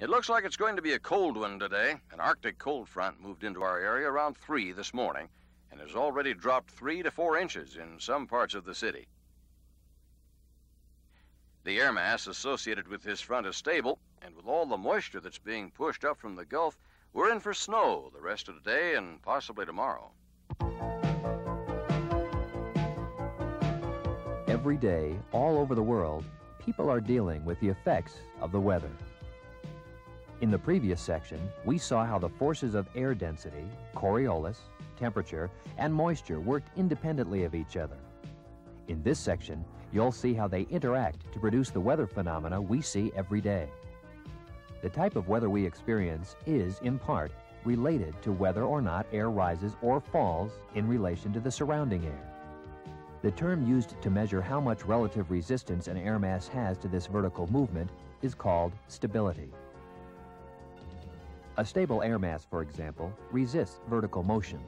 It looks like it's going to be a cold one today. An Arctic cold front moved into our area around 3 this morning and has already dropped 3 to 4 inches in some parts of the city. The air mass associated with this front is stable, and with all the moisture that's being pushed up from the Gulf, we're in for snow the rest of the day and possibly tomorrow. Every day, all over the world, people are dealing with the effects of the weather. In the previous section, we saw how the forces of air density, Coriolis, temperature, and moisture worked independently of each other. In this section, you'll see how they interact to produce the weather phenomena we see every day. The type of weather we experience is, in part, related to whether or not air rises or falls in relation to the surrounding air. The term used to measure how much relative resistance an air mass has to this vertical movement is called stability. A stable air mass, for example, resists vertical motion.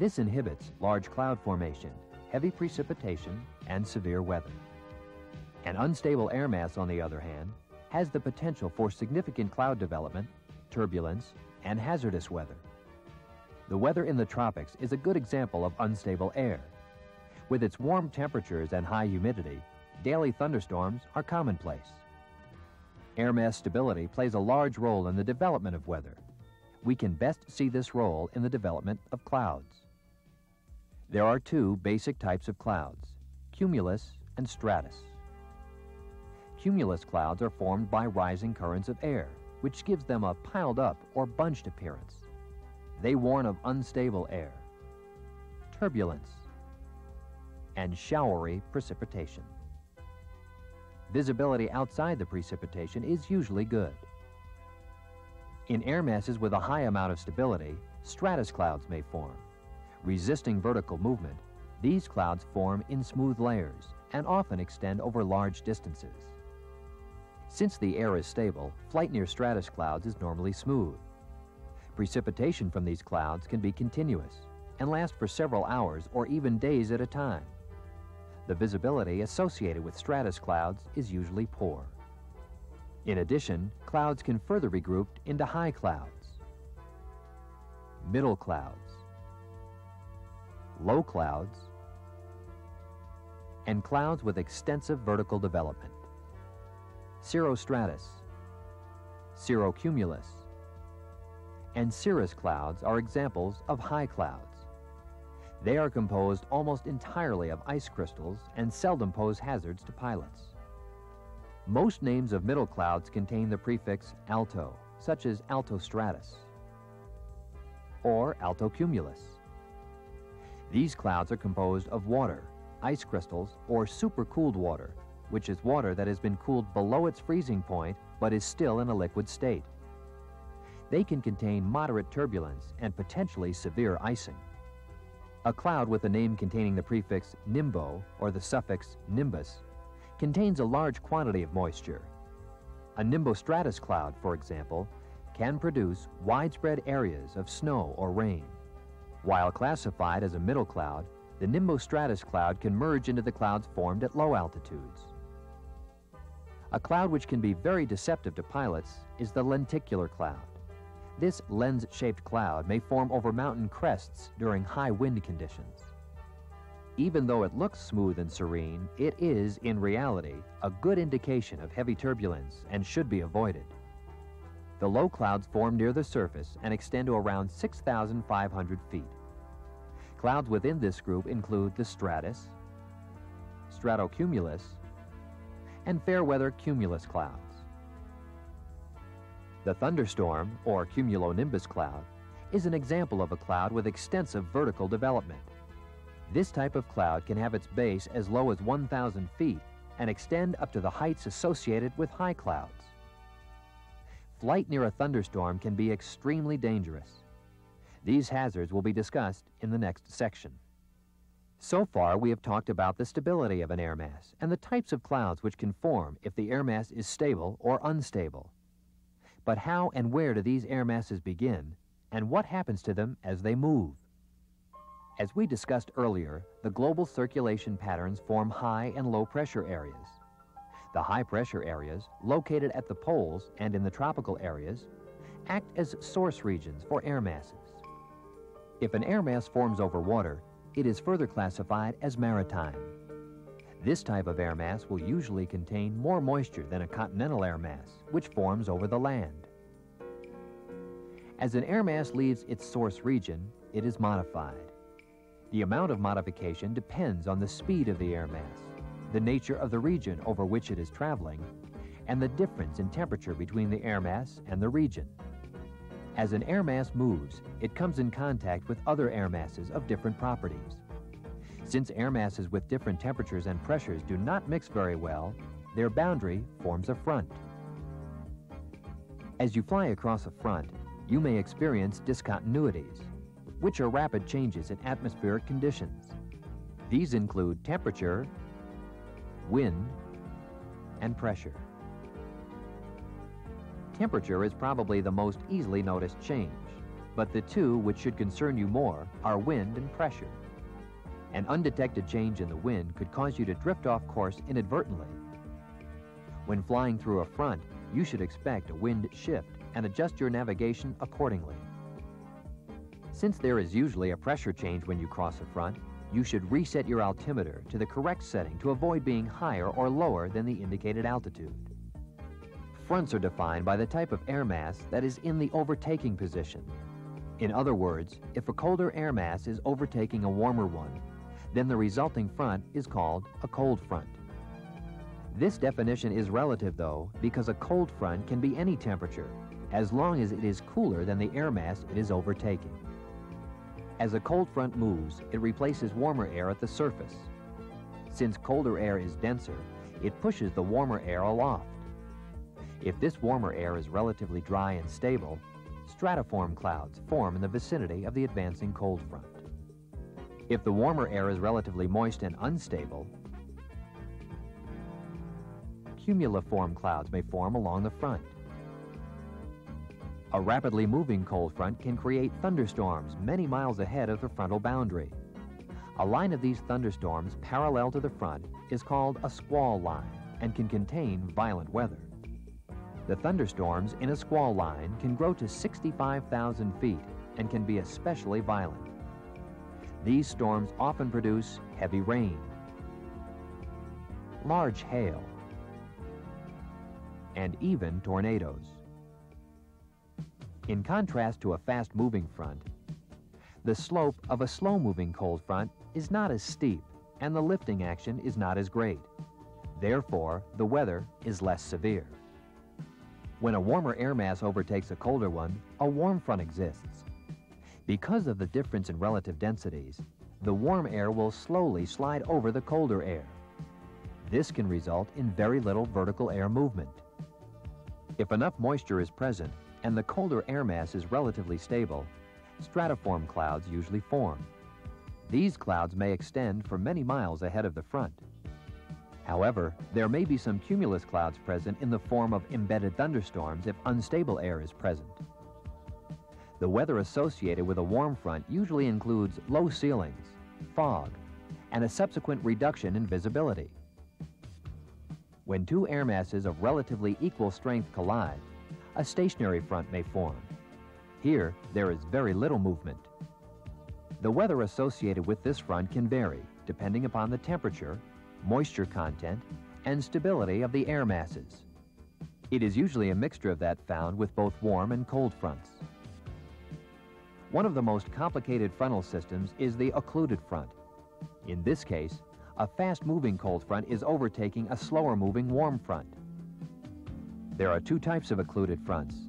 This inhibits large cloud formation, heavy precipitation, and severe weather. An unstable air mass, on the other hand, has the potential for significant cloud development, turbulence, and hazardous weather. The weather in the tropics is a good example of unstable air. With its warm temperatures and high humidity, daily thunderstorms are commonplace. Air mass stability plays a large role in the development of weather. We can best see this role in the development of clouds. There are two basic types of clouds, cumulus and stratus. Cumulus clouds are formed by rising currents of air, which gives them a piled up or bunched appearance. They warn of unstable air, turbulence, and showery precipitation. Visibility outside the precipitation is usually good. In air masses with a high amount of stability, stratus clouds may form. Resisting vertical movement, these clouds form in smooth layers and often extend over large distances. Since the air is stable, flight near stratus clouds is normally smooth. Precipitation from these clouds can be continuous and last for several hours or even days at a time. The visibility associated with stratus clouds is usually poor. In addition, clouds can further be grouped into high clouds, middle clouds, low clouds, and clouds with extensive vertical development cirrostratus, cirrocumulus, and cirrus clouds are examples of high clouds. They are composed almost entirely of ice crystals and seldom pose hazards to pilots. Most names of middle clouds contain the prefix alto, such as altostratus or altocumulus. These clouds are composed of water, ice crystals, or supercooled water, which is water that has been cooled below its freezing point but is still in a liquid state. They can contain moderate turbulence and potentially severe icing. A cloud with a name containing the prefix nimbo or the suffix nimbus contains a large quantity of moisture. A nimbostratus cloud, for example, can produce widespread areas of snow or rain. While classified as a middle cloud, the nimbostratus cloud can merge into the clouds formed at low altitudes. A cloud which can be very deceptive to pilots is the lenticular cloud. This lens-shaped cloud may form over mountain crests during high wind conditions. Even though it looks smooth and serene, it is, in reality, a good indication of heavy turbulence and should be avoided. The low clouds form near the surface and extend to around 6,500 feet. Clouds within this group include the stratus, stratocumulus, and fair weather cumulus clouds. The thunderstorm, or cumulonimbus cloud, is an example of a cloud with extensive vertical development. This type of cloud can have its base as low as 1,000 feet and extend up to the heights associated with high clouds. Flight near a thunderstorm can be extremely dangerous. These hazards will be discussed in the next section. So far, we have talked about the stability of an air mass and the types of clouds which can form if the air mass is stable or unstable. But how and where do these air masses begin, and what happens to them as they move? As we discussed earlier, the global circulation patterns form high and low pressure areas. The high pressure areas, located at the poles and in the tropical areas, act as source regions for air masses. If an air mass forms over water, it is further classified as maritime. This type of air mass will usually contain more moisture than a continental air mass, which forms over the land. As an air mass leaves its source region, it is modified. The amount of modification depends on the speed of the air mass, the nature of the region over which it is traveling, and the difference in temperature between the air mass and the region. As an air mass moves, it comes in contact with other air masses of different properties. Since air masses with different temperatures and pressures do not mix very well, their boundary forms a front. As you fly across a front, you may experience discontinuities, which are rapid changes in atmospheric conditions. These include temperature, wind, and pressure. Temperature is probably the most easily noticed change, but the two which should concern you more are wind and pressure. An undetected change in the wind could cause you to drift off course inadvertently. When flying through a front, you should expect a wind shift and adjust your navigation accordingly. Since there is usually a pressure change when you cross a front, you should reset your altimeter to the correct setting to avoid being higher or lower than the indicated altitude. Fronts are defined by the type of air mass that is in the overtaking position. In other words, if a colder air mass is overtaking a warmer one, then the resulting front is called a cold front. This definition is relative, though, because a cold front can be any temperature, as long as it is cooler than the air mass it is overtaking. As a cold front moves, it replaces warmer air at the surface. Since colder air is denser, it pushes the warmer air aloft. If this warmer air is relatively dry and stable, stratiform clouds form in the vicinity of the advancing cold front. If the warmer air is relatively moist and unstable, cumuliform clouds may form along the front. A rapidly moving cold front can create thunderstorms many miles ahead of the frontal boundary. A line of these thunderstorms parallel to the front is called a squall line and can contain violent weather. The thunderstorms in a squall line can grow to 65,000 feet and can be especially violent. These storms often produce heavy rain, large hail, and even tornadoes. In contrast to a fast-moving front, the slope of a slow-moving cold front is not as steep and the lifting action is not as great. Therefore, the weather is less severe. When a warmer air mass overtakes a colder one, a warm front exists. Because of the difference in relative densities, the warm air will slowly slide over the colder air. This can result in very little vertical air movement. If enough moisture is present and the colder air mass is relatively stable, stratiform clouds usually form. These clouds may extend for many miles ahead of the front. However, there may be some cumulus clouds present in the form of embedded thunderstorms if unstable air is present. The weather associated with a warm front usually includes low ceilings, fog, and a subsequent reduction in visibility. When two air masses of relatively equal strength collide, a stationary front may form. Here, there is very little movement. The weather associated with this front can vary depending upon the temperature, moisture content, and stability of the air masses. It is usually a mixture of that found with both warm and cold fronts. One of the most complicated frontal systems is the occluded front. In this case, a fast-moving cold front is overtaking a slower-moving warm front. There are two types of occluded fronts.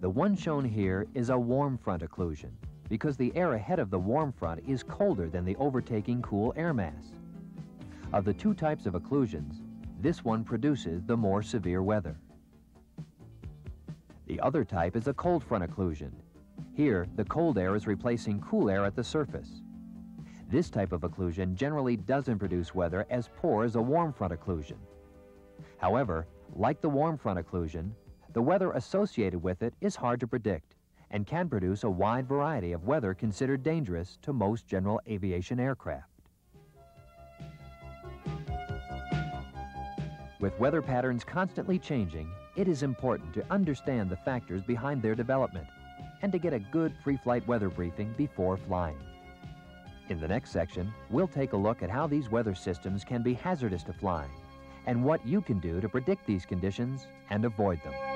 The one shown here is a warm front occlusion because the air ahead of the warm front is colder than the overtaking cool air mass. Of the two types of occlusions, this one produces the more severe weather. The other type is a cold front occlusion here, the cold air is replacing cool air at the surface. This type of occlusion generally doesn't produce weather as poor as a warm front occlusion. However, like the warm front occlusion, the weather associated with it is hard to predict and can produce a wide variety of weather considered dangerous to most general aviation aircraft. With weather patterns constantly changing, it is important to understand the factors behind their development and to get a good pre-flight weather briefing before flying. In the next section, we'll take a look at how these weather systems can be hazardous to flying and what you can do to predict these conditions and avoid them.